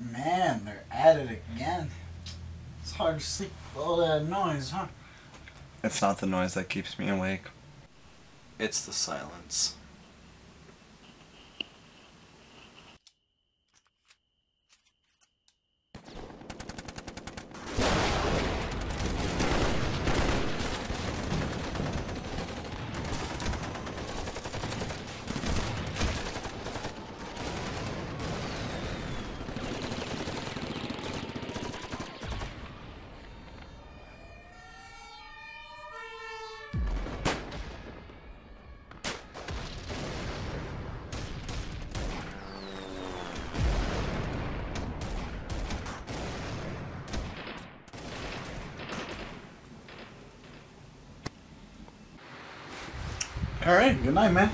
Man, they're at it again. It's hard to sleep with all that noise, huh? It's not the noise that keeps me awake. It's the silence. All right. Good night, man.